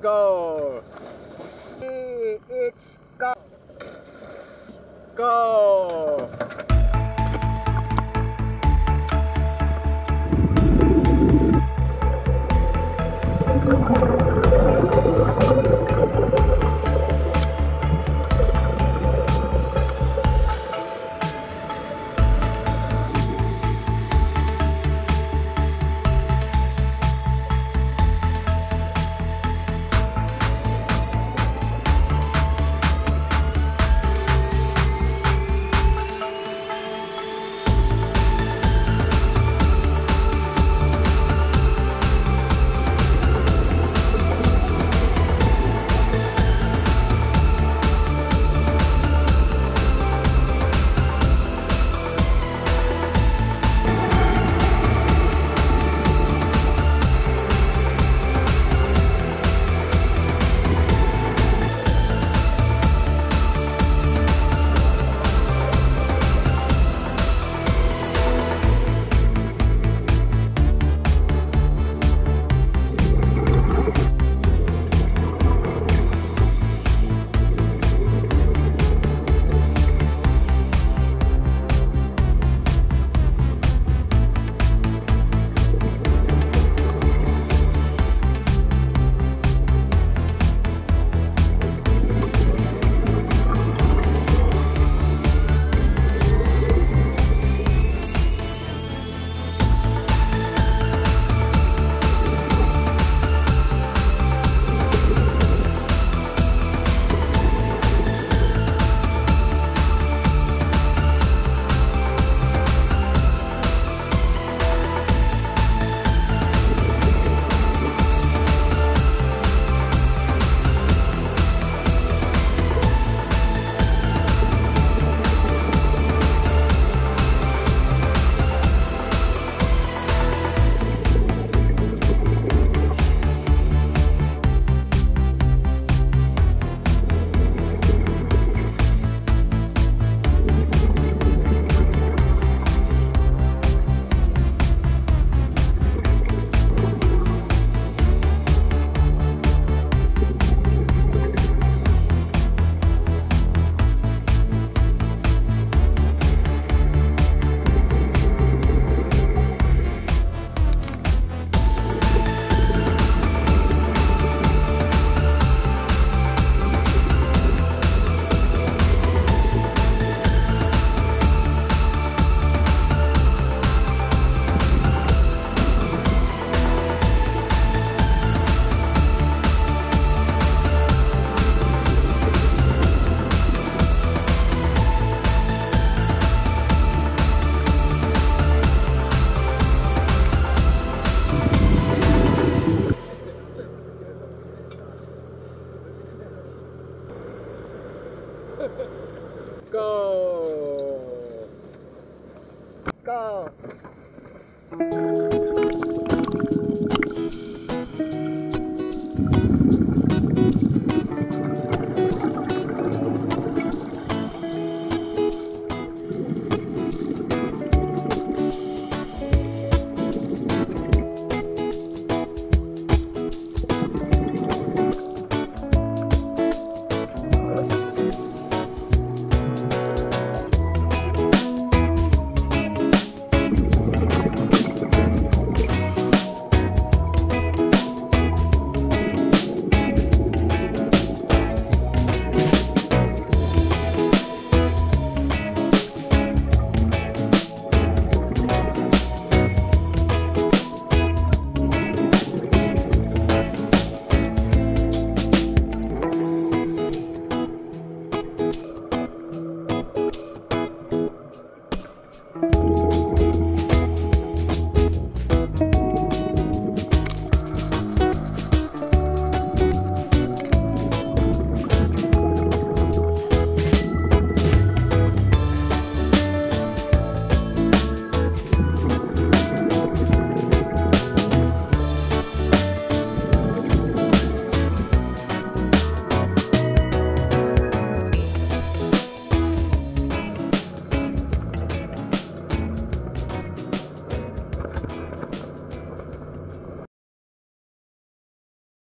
Go. It's go. Go. Go. Go.